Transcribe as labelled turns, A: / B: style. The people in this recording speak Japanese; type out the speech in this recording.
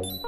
A: どどん。